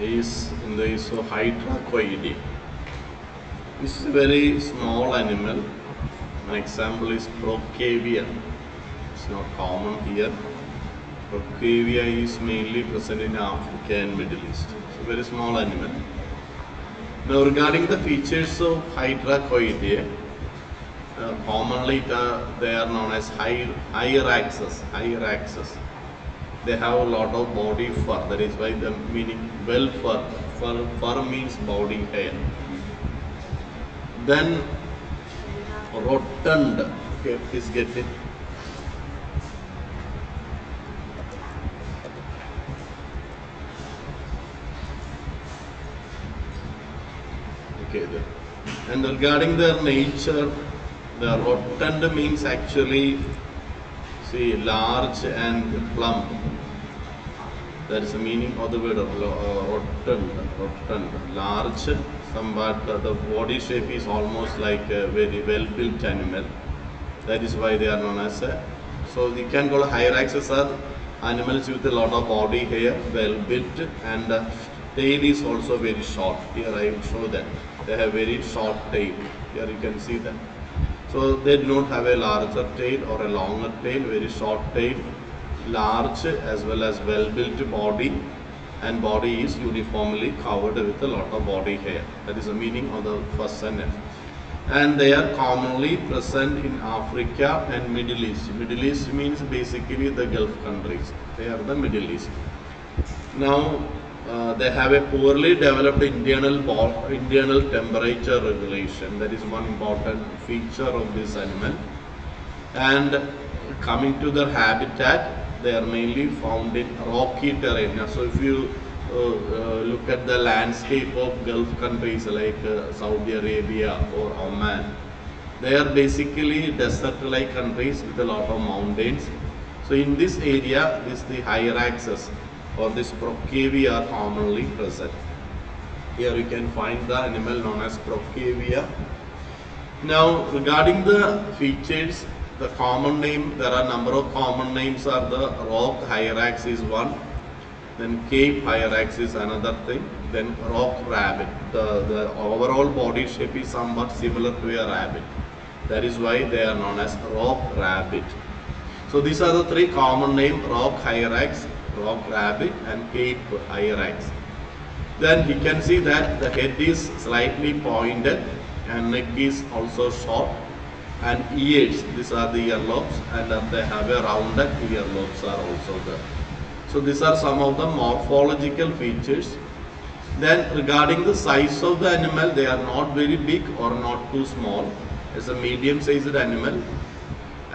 is in the case of. This is a very small animal. An example is Procavia. It's not common here. Procavia is mainly present in Africa and Middle East. It's a very small animal. Now regarding the features of Hyracoidea, uh, commonly it, uh, they are known as high, hyraxes, higher axis. They have a lot of body fur, that is why the meaning well fur. Fur, fur means body hair. Then rotund, okay, please get it. Okay, then. And regarding their nature, the rotund means actually, see, large and plump. That is the meaning of the word of uh, rotund, rotund, large, somewhat uh, the body shape is almost like a very well-built animal. That is why they are known as a. So we can call hyraxes are animals with a lot of body hair, well-built, and uh, tail is also very short. Here I will show that they have very short tail. Here you can see that. So they do not have a larger tail or a longer tail, very short tail, large as well as well-built body, and body is uniformly covered with a lot of body hair. That is the meaning of the first sentence. And they are commonly present in Africa and Middle East. Middle East means basically the Gulf countries. They are the Middle East. Now uh, they have a poorly developed internal internal temperature regulation. That is one important feature of this animal. And coming to their habitat, they are mainly found in rocky terrain. So if you uh, uh, look at the landscape of Gulf countries like uh, Saudi Arabia or Oman, they are basically desert-like countries with a lot of mountains. So in this area, this is the hyraxes or this Procavia are commonly present. Here you can find the animal known as Procavia. Now regarding the features, the common name, there are a number of common names are the rock hyrax is one, then Cape hyrax is another thing, then rock rabbit. The, the overall body shape is somewhat similar to a rabbit. That is why they are known as rock rabbit. So these are the three common names, rock hyrax, rock rabbit and Cape hyrax. Then he can see that the head is slightly pointed and neck is also short and ears, these are the earlobes and they have a rounded earlobes are also there. So these are some of the morphological features. Then regarding the size of the animal, they are not very big or not too small. It's a medium sized animal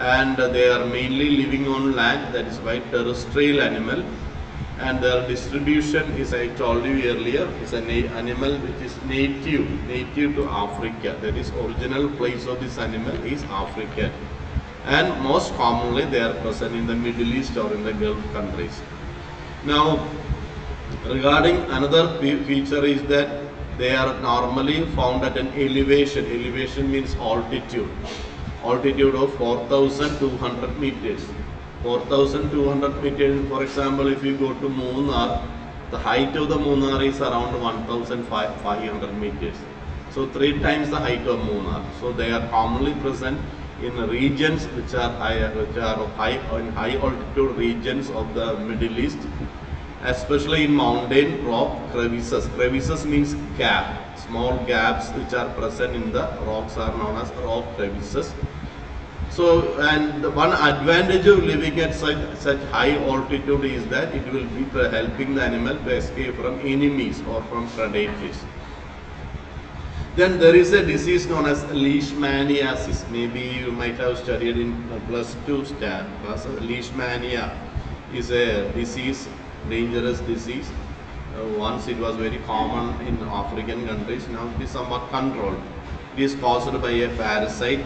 and they are mainly living on land that is why terrestrial animal. And their distribution is I told you earlier is an animal which is native native to Africa. That is original place of this animal is Africa. And most commonly they are present in the Middle East or in the Gulf countries. Now regarding another feature is that they are normally found at an elevation. Elevation means altitude altitude of 4200 meters. 4200 meters for example if you go to Munnar the height of the Munnar is around 1500 meters. So three times the height of Munnar so they are commonly present in regions which are high which are high in high altitude regions of the Middle East especially in mountain rock crevices crevices means gap small gaps which are present in the rocks are known as rock crevices so, and the one advantage of living at such, such high altitude is that it will be helping the animal to escape from enemies or from predators. Then there is a disease known as leishmaniasis. Maybe you might have studied in plus two stat. Plus, uh, leishmania is a disease, dangerous disease. Uh, once it was very common in African countries, now it is somewhat controlled. It is caused by a parasite.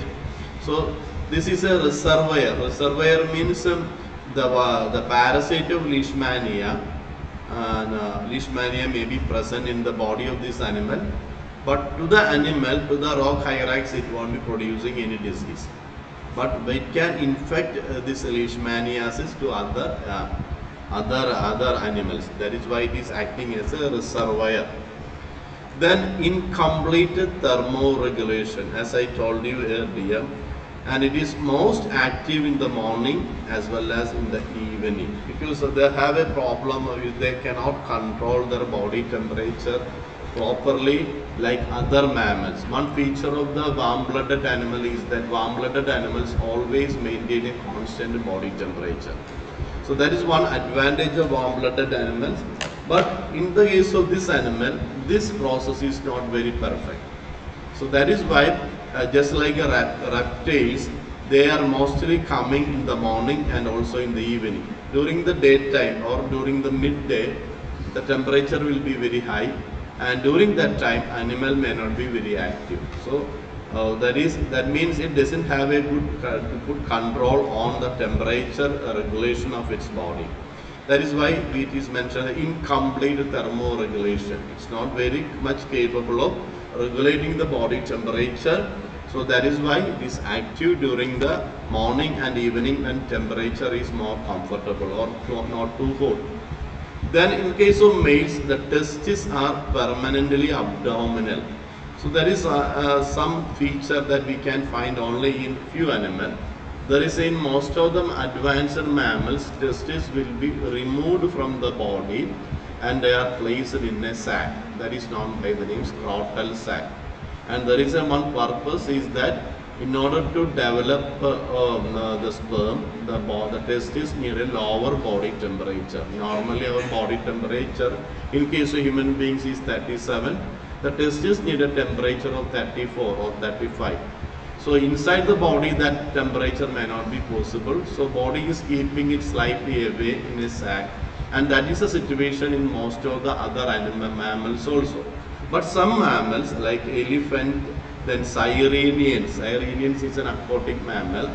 So this is a reservoir. Reservoir means um, the uh, the parasite of leishmania. And uh, leishmania may be present in the body of this animal, but to the animal, to the rock hyrax, it won't be producing any disease. But it can infect uh, this leishmaniasis to other uh, other other animals. That is why it is acting as a reservoir. Then incomplete thermoregulation, as I told you earlier, and it is most active in the morning as well as in the evening because they have a problem with they cannot control their body temperature properly like other mammals. One feature of the warm-blooded animal is that warm-blooded animals always maintain a constant body temperature. So that is one advantage of warm-blooded animals. But in the case of this animal, this process is not very perfect. So that is why, uh, just like a reptiles, they are mostly coming in the morning and also in the evening. During the daytime or during the midday, the temperature will be very high and during that time animal may not be very active. So uh, that is that means it doesn't have a good, uh, good control on the temperature regulation of its body. That is why it is mentioned incomplete thermoregulation. It's not very much capable of regulating the body temperature. So that is why it is active during the morning and evening when temperature is more comfortable or not too hot. Then in case of males, the testes are permanently abdominal. So there is some feature that we can find only in few animals. There is in most of them advanced mammals, testes will be removed from the body and they are placed in a sac that is known by the name scrotal sac. And there is a one purpose is that in order to develop uh, um, uh, the sperm, the, the testes need a lower body temperature. Normally our body temperature in case of human beings is 37. The testes need a temperature of 34 or 35. So inside the body that temperature may not be possible. So body is keeping it slightly away in a sac and that is the situation in most of the other animal mammals also. But some mammals like elephant, then sirenians, sirenians is an aquatic mammal,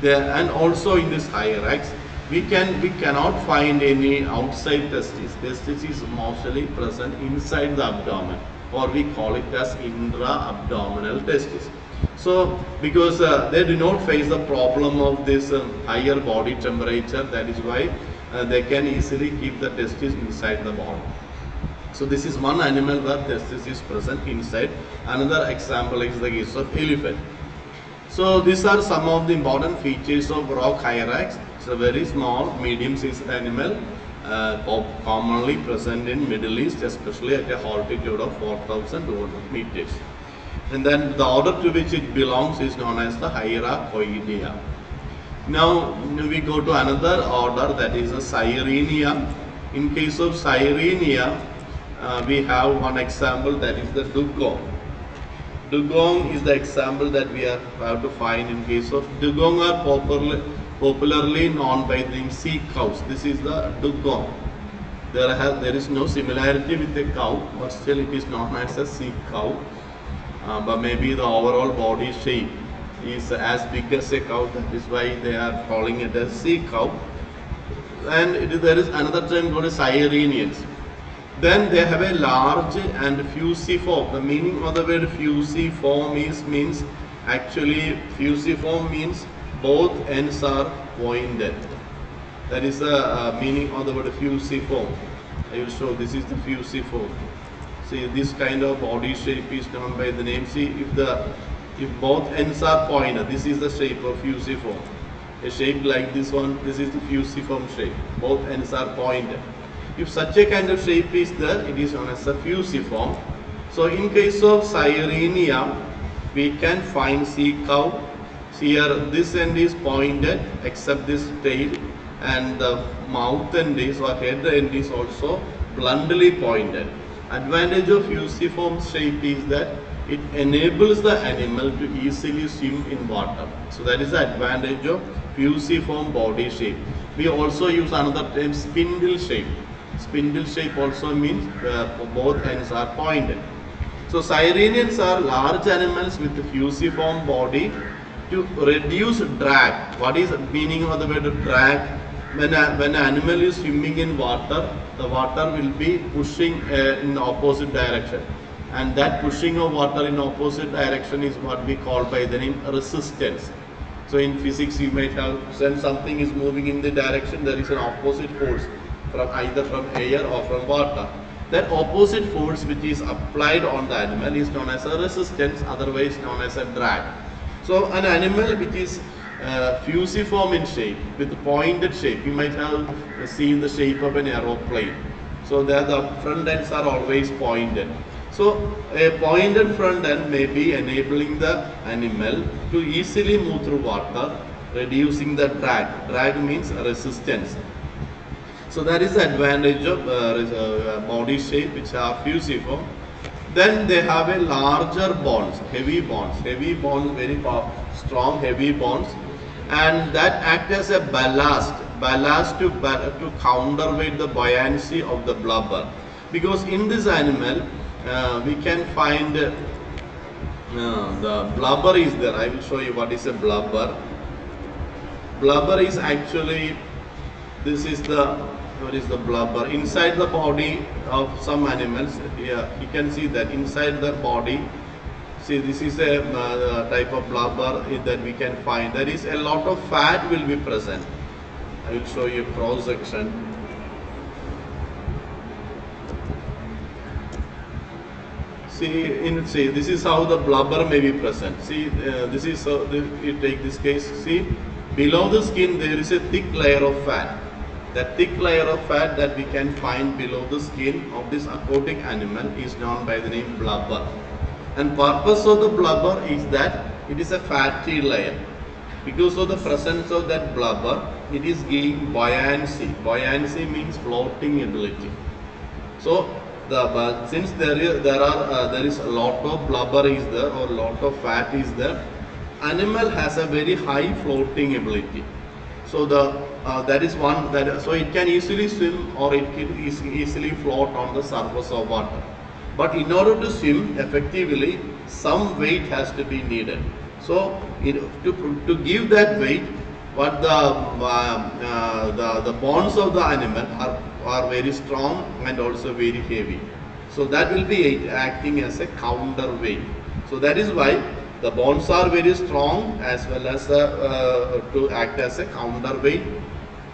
there and also in this hyrax, we can we cannot find any outside testes testes is mostly present inside the abdomen, or we call it as intra-abdominal testis. So, because uh, they do not face the problem of this um, higher body temperature, that is why uh, they can easily keep the testis inside the body. So, this is one animal where testis is present inside. Another example is the case of elephant. So, these are some of the important features of rock hyrax. It's a very small, medium-sized animal, uh, commonly present in Middle East, especially at a altitude of 4,200 meters and then the order to which it belongs is known as the Hyracoidea. Now we go to another order that is the Sirenia. In case of Sirenia, uh, we have one example that is the dugong. Dugong is the example that we are, have to find in case of dugong are popularly, popularly known by the sea cows. This is the dugong. There, has, there is no similarity with the cow, but still it is known as a sea cow uh, but maybe the overall body shape is as big as a cow that is why they are calling it a sea cow and it, there is another term called Sirenians. Then they have a large and fusiform. The meaning of the word fusiform is means actually fusiform means both ends are pointed. That is the uh, meaning of the word fusiform. I will show this is the fusiform. See this kind of body shape is known by the name. See if the if both ends are pointed, this is the shape of fusiform. A shape like this one, this is the fusiform shape. Both ends are pointed. If such a kind of shape is there, it is known as a fusiform. So in case of Sirenia, we can find sea cow. Here this end is pointed except this tail and the mouth end is or head end is also bluntly pointed advantage of fusiform shape is that it enables the animal to easily swim in water. So that is the advantage of fusiform body shape. We also use another term spindle shape. Spindle shape also means uh, both ends are pointed. So sirenians are large animals with fusiform body to reduce drag. What is the meaning of the word drag? When, a, when an animal is swimming in water, the water will be pushing uh, in the opposite direction and that pushing of water in opposite direction is what we call by the name resistance. So in physics you might have when something is moving in the direction there is an opposite force from either from air or from water. That opposite force which is applied on the animal is known as a resistance, otherwise known as a drag. So an animal which is uh, fusiform in shape with pointed shape, you might have seen the shape of an aeroplane. So there the front ends are always pointed. So a pointed front end may be enabling the animal to easily move through water, reducing the drag. Drag means resistance. So that is the advantage of uh, uh, body shape which are fusiform. Then they have a larger bonds, heavy bonds, heavy bonds, very strong heavy bonds, and that act as a ballast, ballast to to counterweight the buoyancy of the blubber. Because in this animal, uh, we can find uh, the blubber is there. I will show you what is a blubber. Blubber is actually this is the what is the blubber? Inside the body of some animals yeah you can see that inside the body see this is a uh, type of blubber that we can find. There is a lot of fat will be present. I will show you cross section see in see this is how the blubber may be present. See uh, this is the, you take this case. See below the skin there is a thick layer of fat that thick layer of fat that we can find below the skin of this aquatic animal is known by the name blubber. And purpose of the blubber is that it is a fatty layer. Because of the presence of that blubber it is giving buoyancy. Buoyancy means floating ability. So the but since there is there are uh, there is a lot of blubber is there or lot of fat is there, animal has a very high floating ability. So the uh, that is one that so it can easily swim or it can eas- easily float on the surface of water. But in order to swim effectively, some weight has to be needed. So it, to to give that weight, what the uh, uh, the the bonds of the animal are are very strong and also very heavy. So that will be acting as a counterweight. So that is why the bonds are very strong as well as uh, uh, to act as a counterweight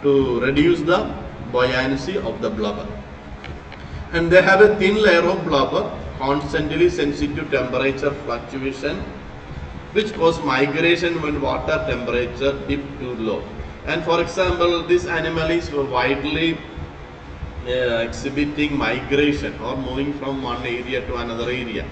to reduce the buoyancy of the blubber. And they have a thin layer of blubber constantly sensitive to temperature fluctuation which cause migration when water temperature dip too low. And for example, this animal is widely uh, exhibiting migration or moving from one area to another area.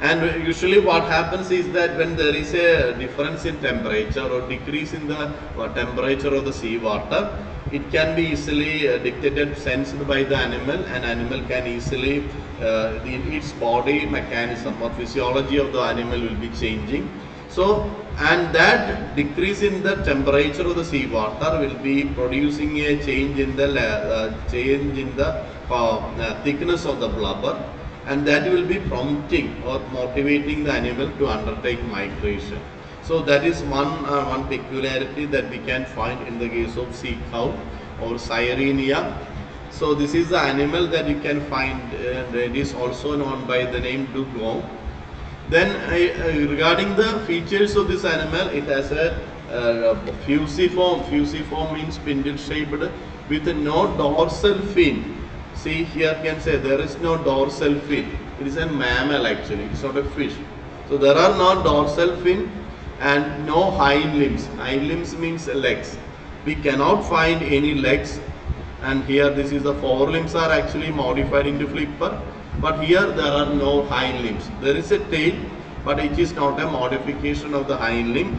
And usually what happens is that when there is a difference in temperature or decrease in the uh, temperature of the sea water, it can be easily uh, dictated, sensed by the animal and animal can easily, uh, in its body mechanism or physiology of the animal will be changing. So, and that decrease in the temperature of the sea water will be producing a change in the uh, change in the uh, thickness of the blubber and that will be prompting or motivating the animal to undertake migration. So that is one uh, one peculiarity that we can find in the case of sea cow or Sirenia. So this is the animal that you can find uh, it is also known by the name dugong. Then uh, uh, regarding the features of this animal, it has a uh, fusiform. Fusiform means spindle shaped with no dorsal fin. See here can say there is no dorsal fin. It is a mammal actually. It's not a fish. So there are no dorsal fin and no hind limbs. Hind limbs means legs. We cannot find any legs and here this is the forelimbs are actually modified into flipper but here there are no hind limbs there is a tail but it is not a modification of the hind limb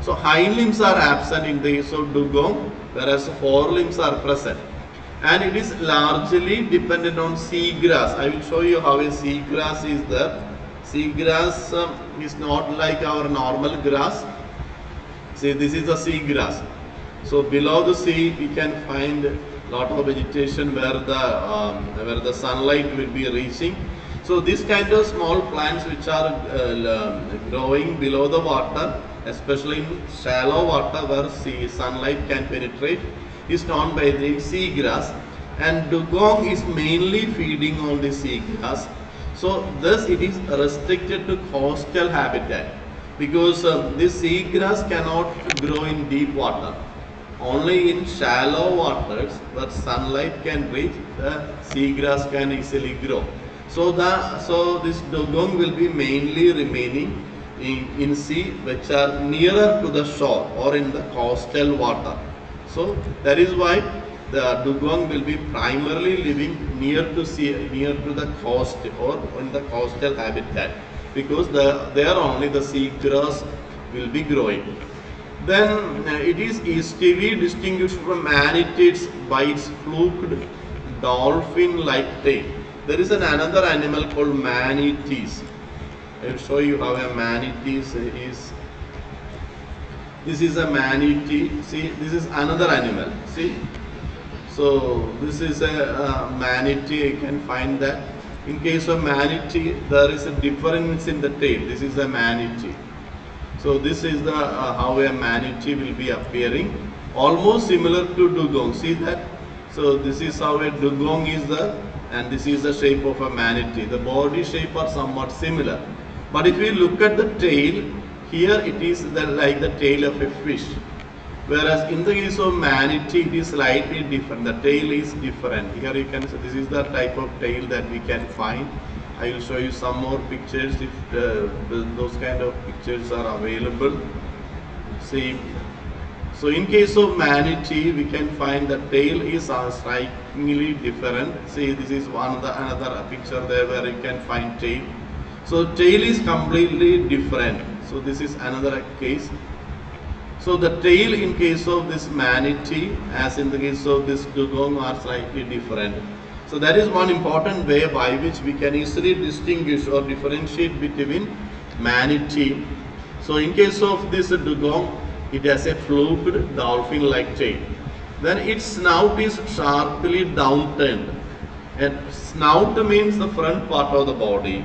so hind limbs are absent in the case dugong whereas forelimbs are present and it is largely dependent on seagrass. I will show you how a seagrass is there. Seagrass um, is not like our normal grass. See this is the seagrass. So below the sea we can find a lot of vegetation where the um, where the sunlight will be reaching. So this kind of small plants which are uh, growing below the water especially in shallow water where sea sunlight can penetrate is known by the seagrass and dugong is mainly feeding on the seagrass so thus it is restricted to coastal habitat because um, this seagrass cannot grow in deep water only in shallow waters where sunlight can reach, the seagrass can easily grow. So the so this dugong will be mainly remaining in, in sea which are nearer to the shore or in the coastal water. So that is why the dugong will be primarily living near to sea, near to the coast or in the coastal habitat because the, there only the seagrass will be growing. Then uh, it is easily distinguished from manatees by its fluked dolphin-like tail. There is an another animal called manatees. I will show you how a manatees is. This is a manatee. See, this is another animal. See, so this is a uh, manatee. You can find that. In case of manatee, there is a difference in the tail. This is a manatee. So this is the uh, how a manatee will be appearing. Almost similar to dugong. See that? So this is how a dugong is the and this is the shape of a manatee. The body shape are somewhat similar. But if we look at the tail, here it is the, like the tail of a fish. Whereas in the case of manatee, it is slightly different. The tail is different. Here you can see this is the type of tail that we can find. I will show you some more pictures if uh, those kind of pictures are available. See, so in case of manatee, we can find the tail is uh, strikingly different. See, this is one the, another picture there where you can find tail. So tail is completely different. So this is another case. So the tail in case of this manatee as in the case of this dugong are slightly different. So that is one important way by which we can easily distinguish or differentiate between manatee. So in case of this dugong, it has a fluked dolphin-like tail. Then its snout is sharply downturned. And snout means the front part of the body.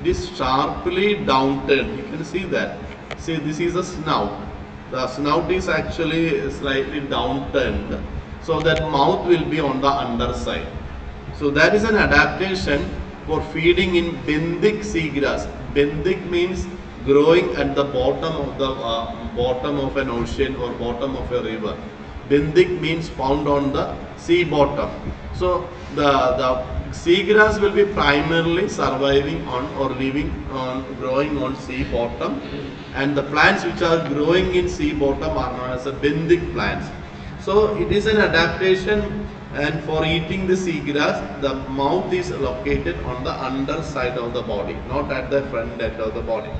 It is sharply downturned. You can see that. See, this is a snout. The snout is actually slightly downturned. So that mouth will be on the underside. So that is an adaptation for feeding in benthic seagrass. Benthic means growing at the bottom of the uh, bottom of an ocean or bottom of a river. Benthic means found on the sea bottom. So the, the seagrass will be primarily surviving on or living on growing on sea bottom and the plants which are growing in sea bottom are known as benthic plants. So it is an adaptation and for eating the seagrass the mouth is located on the underside of the body not at the front end of the body.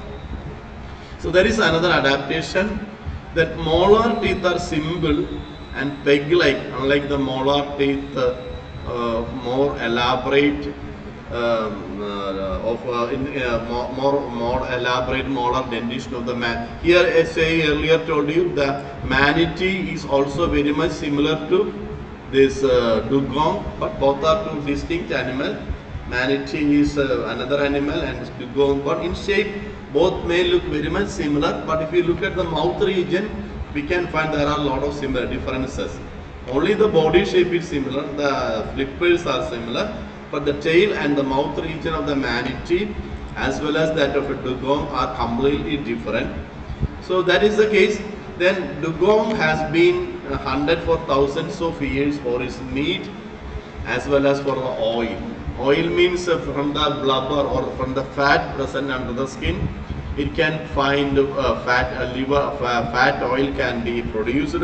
So there is another adaptation that molar teeth are simple and peg-like unlike the molar teeth uh, more elaborate um, uh, of uh, in, uh, more, more more elaborate molar dentition of the man. Here as I earlier told you the manatee is also very much similar to this uh, dugong but both are two distinct animals. Manatee is uh, another animal and dugong but in shape both may look very much similar but if you look at the mouth region we can find there are a lot of similar differences. Only the body shape is similar, the flippers are similar but the tail and the mouth region of the manatee as well as that of a dugong are completely different. So that is the case. Then dugong has been hunted for thousands of years for its meat as well as for the oil. Oil means from the blubber or from the fat present under the skin. It can find uh, fat, uh, liver, uh, fat oil can be produced.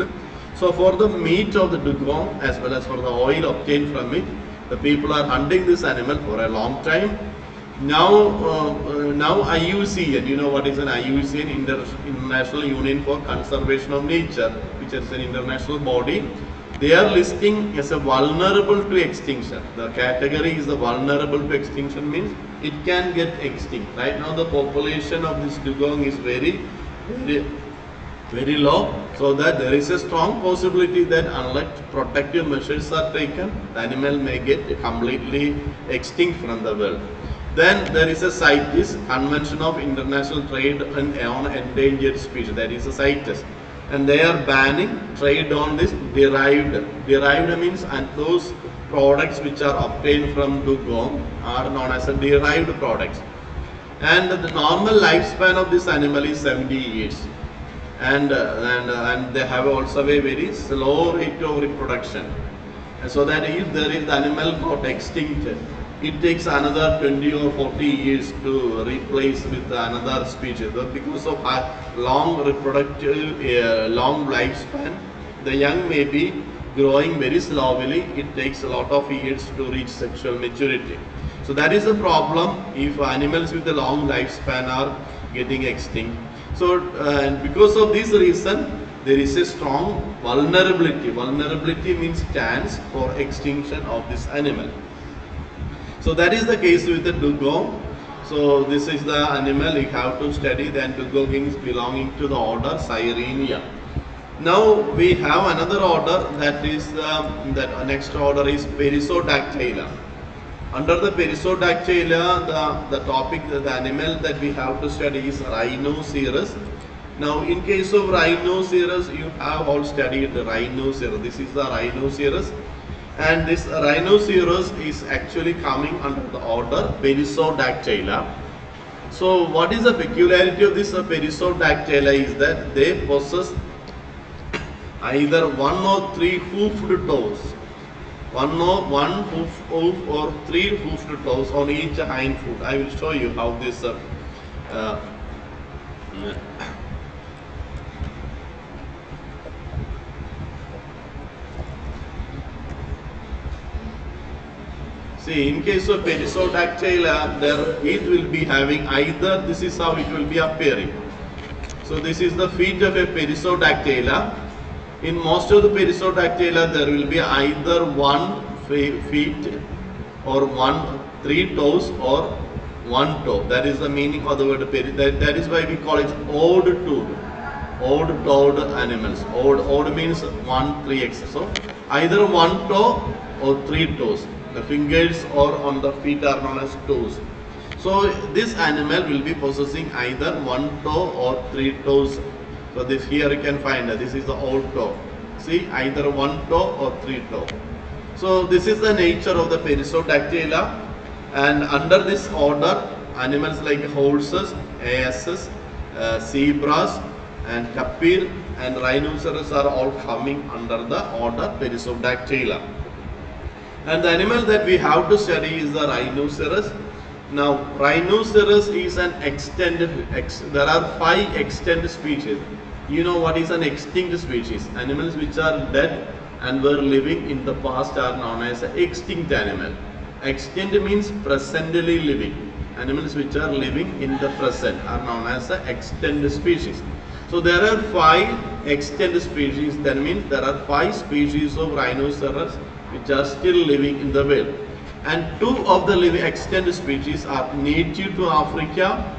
So for the meat of the dugong as well as for the oil obtained from it, the people are hunting this animal for a long time. Now, uh, uh, now IUCN, you know what is an IUCN, Inter International Union for Conservation of Nature, which is an international body. They are listing as a vulnerable to extinction. The category is the vulnerable to extinction means it can get extinct. Right now, the population of this dugong is very, very very low so that there is a strong possibility that unless protective measures are taken the animal may get completely extinct from the world. Then there is a CITES convention of international trade on, endangered species that is a CITES and they are banning trade on this derived derived means and those products which are obtained from dugong are known as derived products. And the normal lifespan of this animal is 70 years and uh, and uh, and they have also a very slow rate of reproduction. So that if there is animal got extinct, it takes another 20 or 40 years to replace with another species. Because of long reproductive, uh, long lifespan, the young may be growing very slowly. It takes a lot of years to reach sexual maturity. So that is a problem if animals with a long lifespan are getting extinct. So uh, because of this reason, there is a strong vulnerability. Vulnerability means chance for extinction of this animal. So that is the case with the dugong. So this is the animal you have to study. Then dugong is belonging to the order Sirenia. Now we have another order that is um, that next order is Perissodactyla. Under the Perissodactyla, the, the topic, the, the animal that we have to study is Rhinoceros. Now in case of Rhinoceros, you have all studied the Rhinoceros. This is the Rhinoceros and this Rhinoceros is actually coming under the order Perissodactyla. So what is the peculiarity of this Perissodactyla is that they possess either one or three hoofed toes one one hoof, hoof or three hoofed toes on each hind foot. I will show you how this. Uh, uh, See, in case of Perissodactyla, there it will be having either this is how it will be appearing. So this is the feet of a Perissodactyla. In most of the Perissodactyla, there will be either one fe- feet or one three toes or one toe. That is the meaning of the word peri. That, that is why we call it odd toed. Odd toed animals. Odd odd means one three x. So either one toe or three toes. The fingers or on the feet are known as toes. So this animal will be possessing either one toe or three toes. So this here you can find this is the old toe. See either one toe or three toe. So this is the nature of the Perissodactyla and under this order animals like horses, asses, uh, zebras and tapir and rhinoceros are all coming under the order Perissodactyla. And the animal that we have to study is the rhinoceros. Now, rhinoceros is an extended, ex, there are five extinct species. You know what is an extinct species? Animals which are dead and were living in the past are known as extinct animal. Extinct means presently living. Animals which are living in the present are known as extinct species. So there are five extinct species. That means there are five species of rhinoceros which are still living in the world. And two of the living extinct species are native to Africa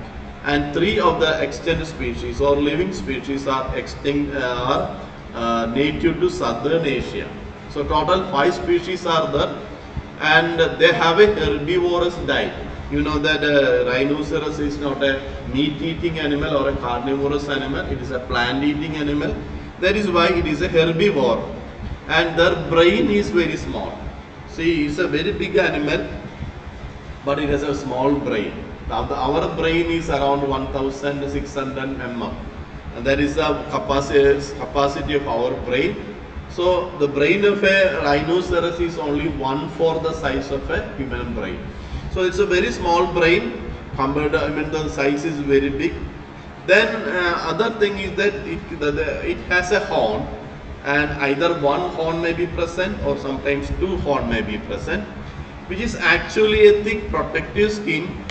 and three of the extinct species or living species are extinct uh, are uh, native to southern Asia. So total five species are there and they have a herbivorous diet. You know that uh, rhinoceros is not a meat-eating animal or a carnivorous animal. It is a plant-eating animal. That is why it is a herbivore. And their brain is very small. See, it's a very big animal, but it has a small brain. Our brain is around 1,600 mm. And that is the capacity, capacity of our brain. So the brain of a rhinoceros is only one fourth the size of a human brain. So it's a very small brain compared to, I mean the size is very big. Then uh, other thing is that it, the, the, it has a horn and either one horn may be present or sometimes two horn may be present which is actually a thick protective skin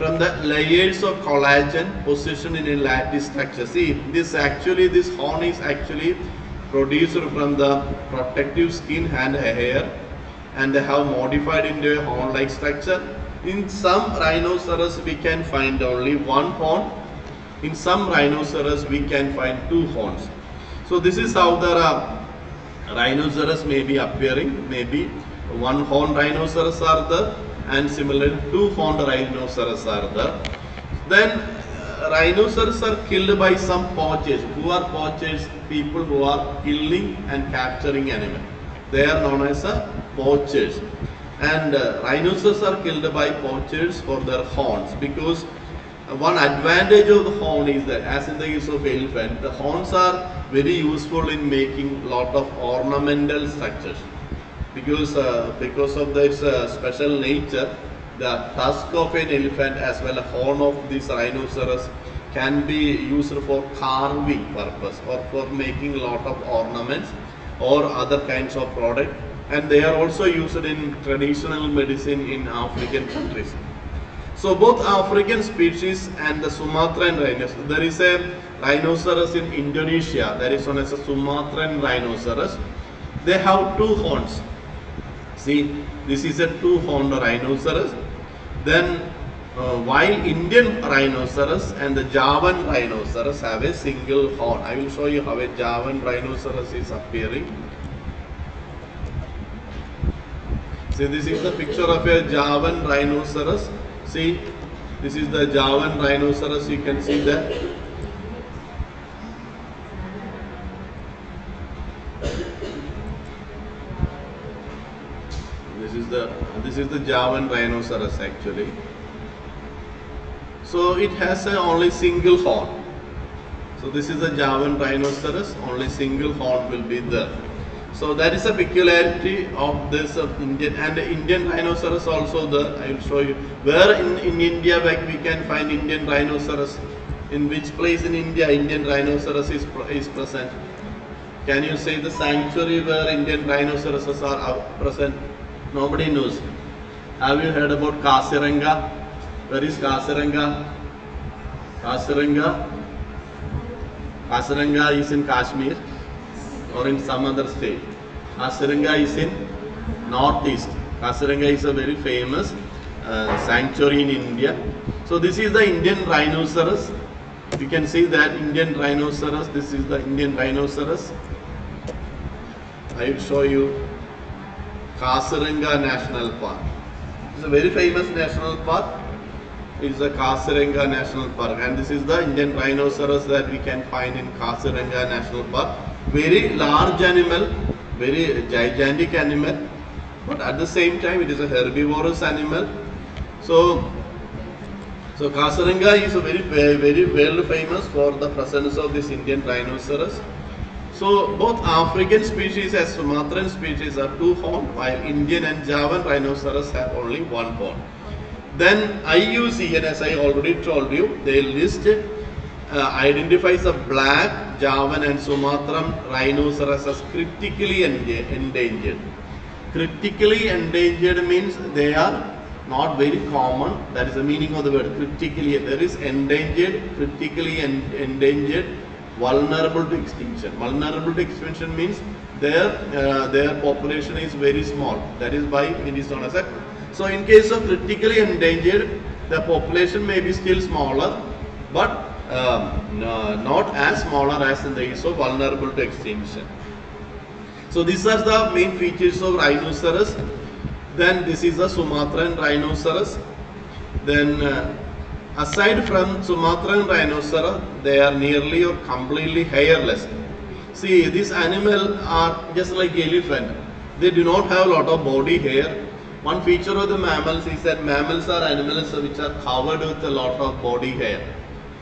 from the layers of collagen positioned in a lattice structure. See, this actually, this horn is actually produced from the protective skin and hair and they have modified into a horn-like structure. In some rhinoceros, we can find only one horn. In some rhinoceros, we can find two horns. So this is how the uh, rhinoceros may be appearing. Maybe one horn rhinoceros are there and similarly two horned rhinoceros are there. Then uh, rhinoceros are killed by some poachers. Who are poachers? People who are killing and capturing animal. They are known as uh, poachers. And uh, rhinoceros are killed by poachers for their horns because one advantage of the horn is that, as in the case of elephant, the horns are very useful in making lot of ornamental structures because uh, because of this uh, special nature, the tusk of an elephant as well as horn of this rhinoceros can be used for carving purpose or for making a lot of ornaments or other kinds of product and they are also used in traditional medicine in African countries. So both African species and the Sumatran rhinoceros, there is a rhinoceros in Indonesia that is known as a Sumatran rhinoceros. They have two horns. See, this is a two-horned rhinoceros. Then uh, while Indian rhinoceros and the Javan rhinoceros have a single horn. I will show you how a Javan rhinoceros is appearing. See, this is the picture of a Javan rhinoceros. See, this is the Javan rhinoceros. You can see that. This is the this is the Javan rhinoceros actually. So it has a only single horn. So this is a Javan rhinoceros. Only single horn will be there. So that is a peculiarity of this uh, Indian and Indian rhinoceros also there. I will show you where in, in India like we can find Indian rhinoceros. In which place in India Indian rhinoceros is, is present? Can you say the sanctuary where Indian rhinoceroses are present? Nobody knows. Have you heard about Kaziranga? Where is Kaziranga? Kaziranga? Kaziranga is in Kashmir or in some other state. Kaziranga is in northeast. Kaziranga is a very famous uh, sanctuary in India. So this is the Indian rhinoceros. You can see that Indian rhinoceros. This is the Indian rhinoceros. I will show you Kaziranga National Park. It's a very famous national park. It's the Kaziranga National Park, and this is the Indian rhinoceros that we can find in Kaziranga National Park. Very large animal, very gigantic animal, but at the same time it is a herbivorous animal. So, so Kaziranga is a very very well famous for the presence of this Indian rhinoceros. So both African species as Sumatran species are two horn, while Indian and Javan rhinoceros have only one horn. Then IUCN, as I already told you, they list uh, identifies the black Javan and Sumatran rhinoceros as critically endangered. Critically endangered means they are not very common. That is the meaning of the word critically. There is endangered, critically en- endangered, vulnerable to extinction. Vulnerable to extinction means their uh, their population is very small. That is why it is known as a. So in case of critically endangered, the population may be still smaller, but um, no- not as smaller as in the case of vulnerable to extinction. So these are the main features of rhinoceros. Then this is the Sumatran rhinoceros. Then uh, aside from Sumatran rhinoceros, they are nearly or completely hairless. See, these animals are just like elephant. They do not have a lot of body hair. One feature of the mammals is that mammals are animals which are covered with a lot of body hair.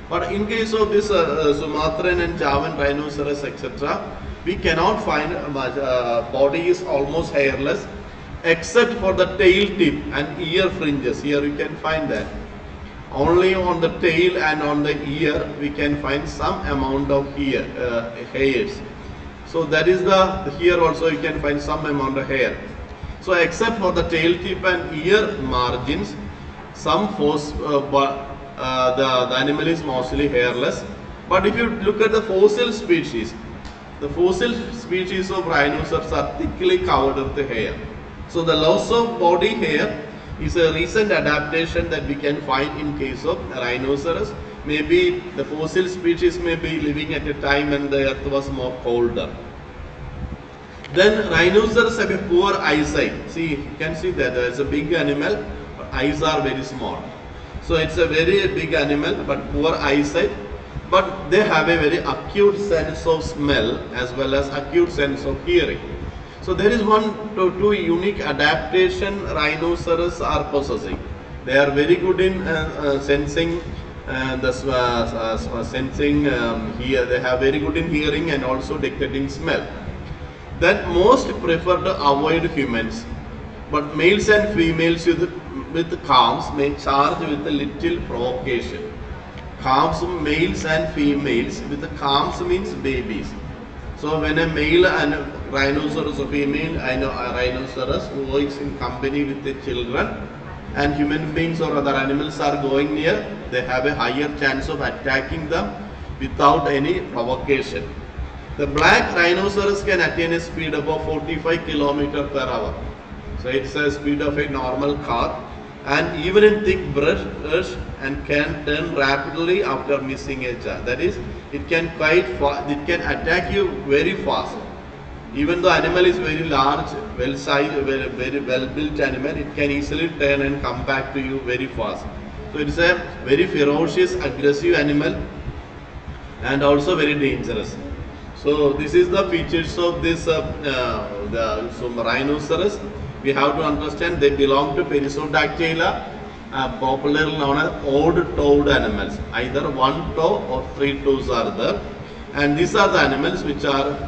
But in case of this uh, uh, Sumatran and Javan rhinoceros, etc., we cannot find uh, much, uh, body is almost hairless except for the tail tip and ear fringes. Here you can find that. Only on the tail and on the ear we can find some amount of ear uh, hairs. So that is the here also you can find some amount of hair. So except for the tail tip and ear margins, some force, uh, uh, the, the animal is mostly hairless. But if you look at the fossil species, the fossil species of rhinoceros are thickly covered with hair. So the loss of body hair is a recent adaptation that we can find in case of rhinoceros. Maybe the fossil species may be living at a time when the earth was more colder. Then rhinoceros have a poor eyesight. See, you can see that is a big animal, eyes are very small. So it's a very big animal, but poor eyesight. But they have a very acute sense of smell as well as acute sense of hearing. So there is one to two unique adaptation rhinoceros are possessing. They are very good in uh, uh, sensing and the uh, uh, uh, sensing um, here they have very good in hearing and also detecting smell. Then most prefer to avoid humans. But males and females with, with calms may charge with a little provocation. Calms males and females with calms means babies. So when a male and rhinoceros or female and a rhinoceros works in company with the children and human beings or other animals are going near, they have a higher chance of attacking them without any provocation. The black rhinoceros can attain a speed above 45 km per hour. So it's a speed of a normal car and even in thick brush, and can turn rapidly after missing a chance. That is, it can quite it can attack you very fast. Even though animal is very large, well sized, very, very well built animal, it can easily turn and come back to you very fast. So it's a very ferocious, aggressive animal and also very dangerous. So this is the features of this uh, uh, the so rhinoceros. We have to understand they belong to Perissodactyla, uh, popularly known as odd-toed animals. Either one toe or three toes are there, and these are the animals which are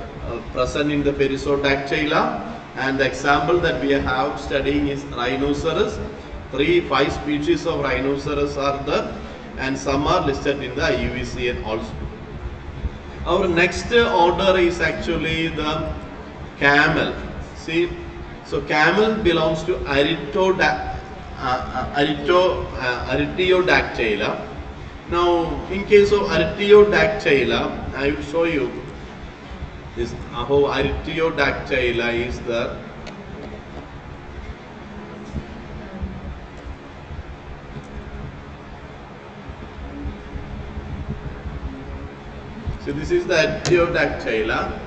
present in the Perissodactyla. And the example that we have studying is rhinoceros. Three, five species of rhinoceros are there, and some are listed in the IUCN also. Our next order is actually the camel. See, so camel belongs to Aritoda, uh, uh, Arito, uh. Now, in case of Artiodactyla, I will show you this how Artiodactyla is the So this is the Artiodactyla.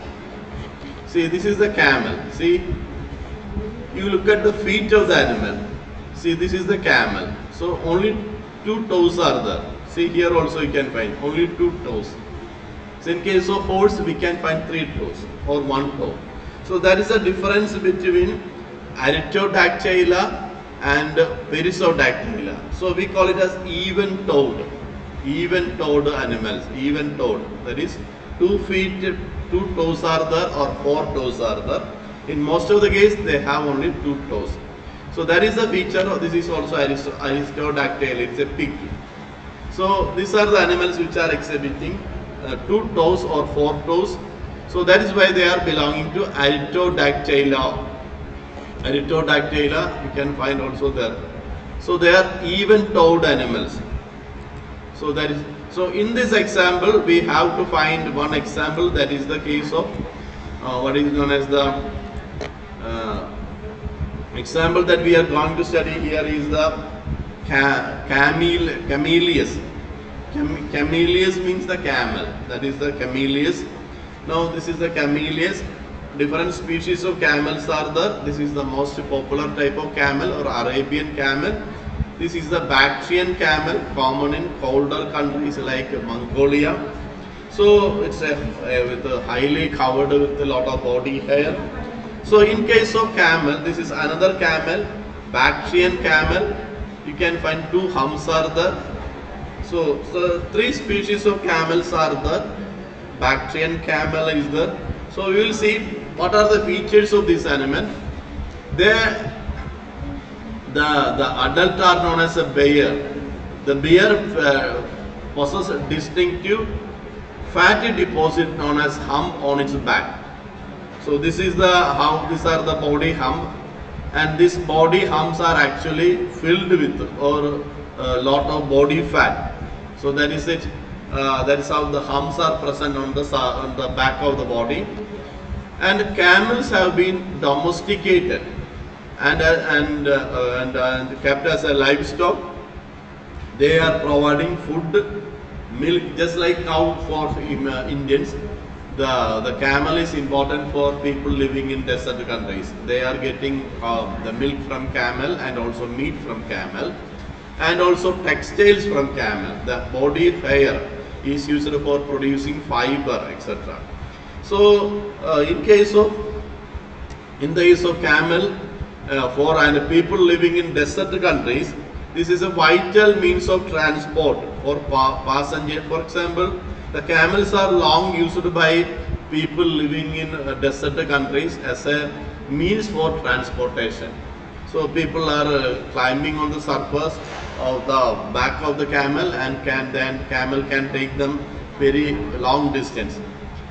See, this is the camel. See, you look at the feet of the animal. See, this is the camel. So only two toes are there. See, here also you can find only two toes. So in case of horse, we can find three toes or one toe. So there is a difference between Artiodactyla and Perissodactyla. So we call it as even-toed even toed animals, even toed. That is, two feet, two toes are there or four toes are there. In most of the case, they have only two toes. So that is the feature. Of, this is also Aristo- Aristodactyl. It's a pig. So these are the animals which are exhibiting two toes or four toes. So that is why they are belonging to Aristodactyla. Aristodactyla you can find also there. So they are even-toed animals. So that is so in this example we have to find one example that is the case of uh, what is known as the uh, example that we are going to study here is the ca- camel Camelus. Camelus means the camel. That is the Camelus. Now this is the Camelus. Different species of camels are there. This is the most popular type of camel or Arabian camel. This is the Bactrian camel, common in colder countries like Mongolia. So it's a, a- with a highly covered with a lot of body hair. So in case of camel, this is another camel, Bactrian camel. You can find two humps are there. So, so three species of camels are there. Bactrian camel is there. So we will see what are the features of this animal. They the the adult are known as a bear. The bear uh, possesses a distinctive fatty deposit known as hump on its back. So this is the how these are the body hump, and these body humps are actually filled with or a lot of body fat. So that is it. Uh, that is how the humps are present on the on the back of the body. And camels have been domesticated and uh, and uh, and, uh, and kept as a livestock. They are providing food, milk, just like cow for uh, Indians. The the camel is important for people living in desert countries. They are getting uh, the milk from camel and also meat from camel, and also textiles from camel. The body hair is used for producing fiber, etc. So, uh, in case of in the case of camel, uh, for and people living in desert countries, this is a vital means of transport for pa- passenger. For example, the camels are long used by people living in uh, desert countries as a means for transportation. So people are uh, climbing on the surface of the back of the camel and can then camel can take them very long distance.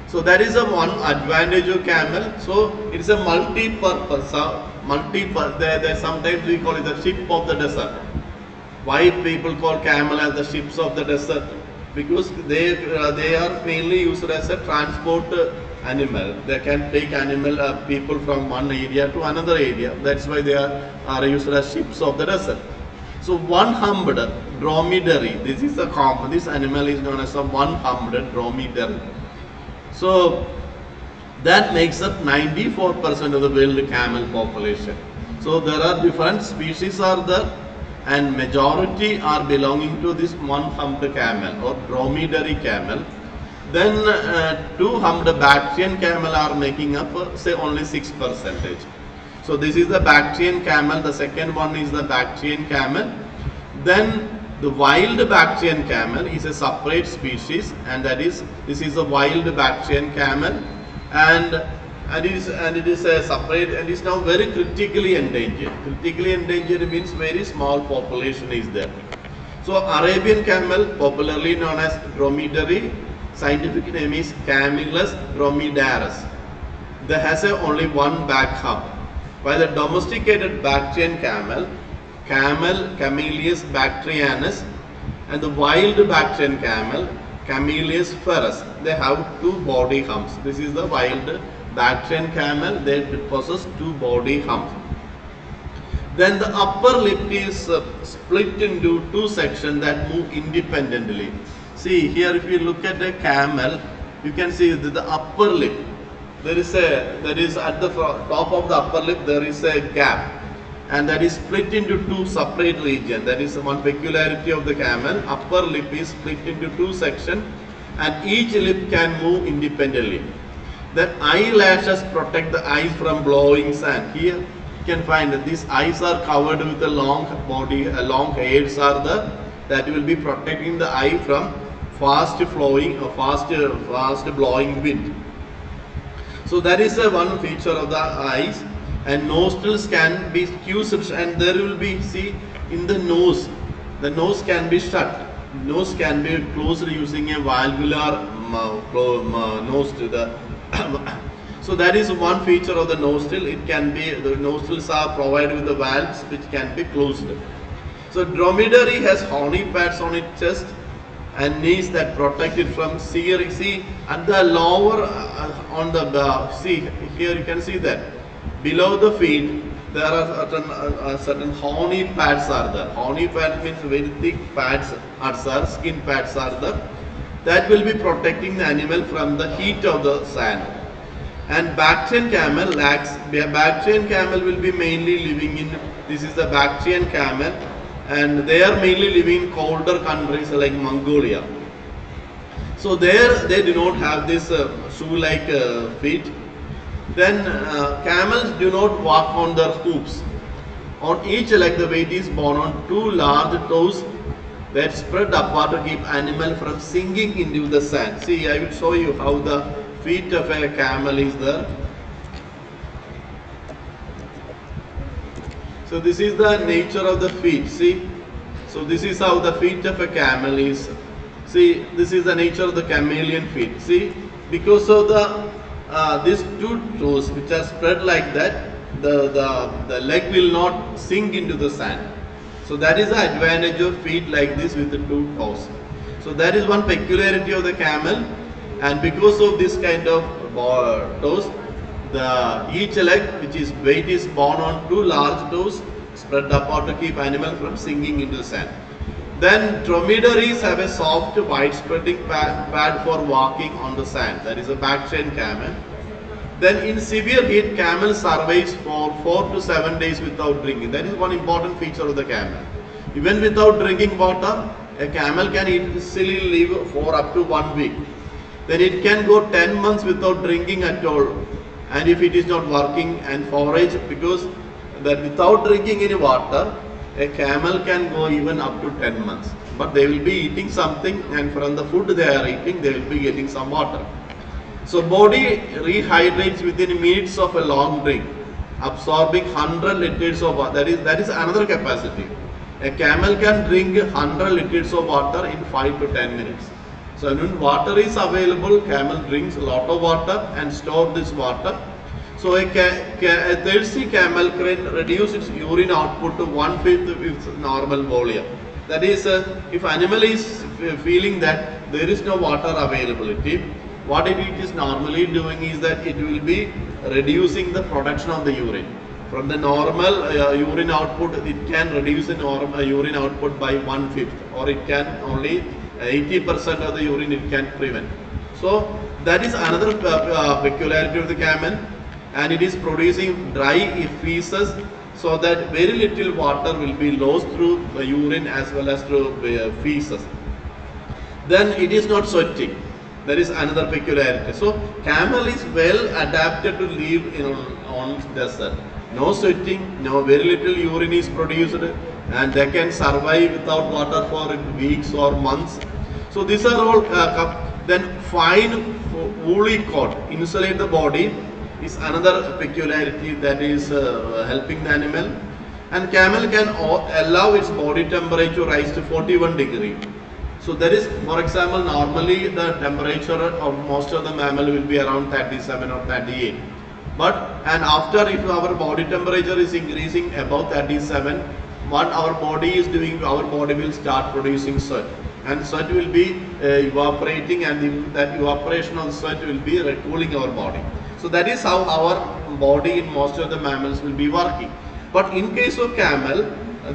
So that is a one advantage of camel. So it is a multi-purpose, uh, multi. There, there sometimes we call it the ship of the desert. Why people call camel as the ships of the desert? Because they uh, they are mainly used as a transport uh, animal. They can take animal uh, people from one area to another area. That's why they are, are used as ships of the desert. So one humped dromedary. This is a common. This animal is known as a one humped dromedary. So that makes up 94% of the world camel population. So there are different species are there and majority are belonging to this one humped camel or dromedary camel. Then uh, two humped Bactrian camel are making up uh, say only 6 percentage. So this is the Bactrian camel, the second one is the Bactrian camel. Then the wild Bactrian camel is a separate species and that is this is a wild Bactrian camel and and it is and it is a separate and is now very critically endangered. Critically endangered means very small population is there. So Arabian camel popularly known as dromedary scientific name is Camelus dromedarius. That has a only one back hump. While the domesticated Bactrian camel Camel Camelus bactrianus and the wild Bactrian camel Camelus ferus. They have two body humps. This is the wild Bactrian camel. They possess two body humps. Then the upper lip is uh, split into two sections that move independently. See here if you look at a camel, you can see the upper lip. There is a there is at the top of the upper lip there is a gap and that is split into two separate regions. That is one peculiarity of the camel. Upper lip is split into two sections and each lip can move independently. The eyelashes protect the eyes from blowing sand. Here you can find that these eyes are covered with a long body, a long hairs are there that will be protecting the eye from fast flowing or fast, uh, fast blowing wind. So that is a one feature of the eyes. And nostrils can be cused and there will be see in the nose. The nose can be shut. Nose can be closed using a valvular nose to the so that is one feature of the nostril. It can be the nostrils are provided with the valves which can be closed. So dromedary has horny pads on its chest and knees that protect it from sear. See at the lower uh, on the uh, see here you can see that below the feet there are certain uh, uh, certain horny pads are there. Horny pad means very thick pads are there, skin pads are there that will be protecting the animal from the heat of the sand. And Bactrian camel lacks, Bactrian camel will be mainly living in, this is the Bactrian camel and they are mainly living in colder countries like Mongolia. So there they do not have this uh, shoe-like uh, feet. Then uh, camels do not walk on their hooves. On each leg the weight is borne on two large toes that spread apart to keep animal from sinking into the sand. See, I will show you how the feet of a camel is there. So this is the nature of the feet. See, so this is how the feet of a camel is. See, this is the nature of the chameleon feet. See, because of the uh, these two toes which are spread like that, the, the the leg will not sink into the sand. So that is the advantage of feet like this with the two toes. So that is one peculiarity of the camel, and because of this kind of toes, the uh, each leg which is weight is borne on two large toes spread apart to keep animal from sinking into the sand. Then dromedaries have a soft widespreading pad, pad for walking on the sand. That is a Bactrian camel. Then in severe heat, camel survives for 4 to 7 days without drinking. That is one important feature of the camel. Even without drinking water, a camel can easily live for up to 1 week. Then it can go 10 months without drinking at all. And if it is not working and forage because that without drinking any water, a camel can go even up to 10 months. But they will be eating something and from the food they are eating, they will be getting some water. So body rehydrates within minutes of a long drink, absorbing 100 liters of water. That is, that is another capacity. A camel can drink 100 liters of water in 5 to 10 minutes. So when water is available, camel drinks a lot of water and store this water. So a, a thirsty camel can reduce its urine output to one fifth of its normal volume. That is, uh, if animal is feeling that there is no water availability, what it is normally doing is that it will be reducing the production of the urine. From the normal uh, urine output, it can reduce the normal urine output by one fifth, or it can only 80% of the urine it can prevent. So that is another uh, uh, peculiarity of the camel, and it is producing dry feces so that very little water will be lost through the urine as well as through feces then it is not sweating. That is another peculiarity. So camel is well adapted to live in on desert. No sweating, no very little urine is produced, and they can survive without water for weeks or months. So these are all uh, then fine woolly coat insulate the body is another peculiarity that is uh, helping the animal and camel can allow its body temperature rise to 41 degree so there is, for example, normally the temperature of most of the mammal will be around 37 or 38. But and after if our body temperature is increasing above 37, what our body is doing, our body will start producing sweat, and sweat will be uh, evaporating, and the, that evaporation of sweat will be cooling our body. So that is how our body in most of the mammals will be working. But in case of camel,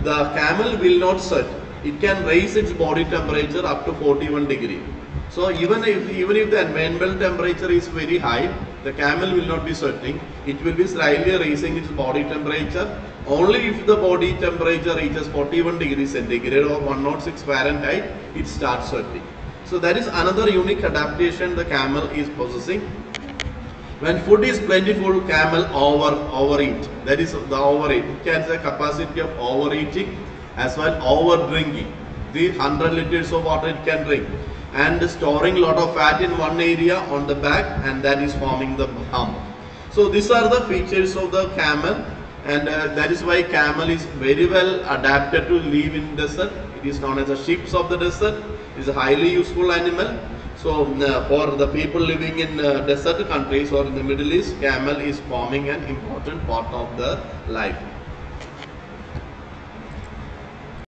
the camel will not sweat it can raise its body temperature up to 41 degree. So even if even if the environmental temperature is very high, the camel will not be sweating. It will be slightly raising its body temperature. Only if the body temperature reaches 41 degrees centigrade or 106 Fahrenheit, it starts sweating. So that is another unique adaptation the camel is possessing. When food is plentiful, camel over overeat. That is the overeat. It has a capacity of overeating as well over drinking. The 100 liters of water it can drink and storing lot of fat in one area on the back and that is forming the hump. So these are the features of the camel and uh, that is why camel is very well adapted to live in desert. It is known as the ships of the desert. It is a highly useful animal. So uh, for the people living in uh, desert countries or in the Middle East, camel is forming an important part of their life.